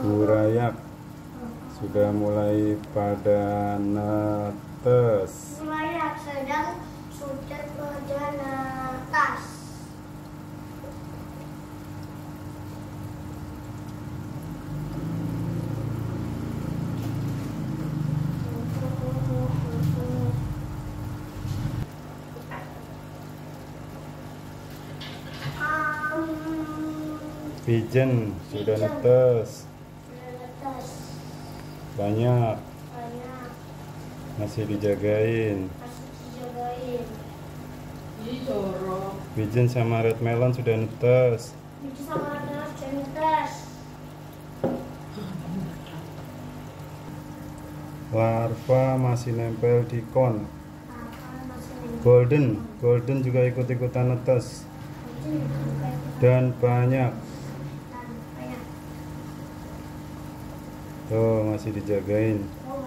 burayak sudah mulai pada netes. Mulai sedang sudah pada atas. pigeon sudah netes banyak. Banyak. Masih dijagain. Masih dijagain. Pigeon sama red melon sudah netes. Itu sama ada jenitas. larva masih nempel di kon. Apa masih nempel? golden. Golden juga ikut-ikutan netes. Dan banyak dan banyak. Tuh masih dijagain. Oh,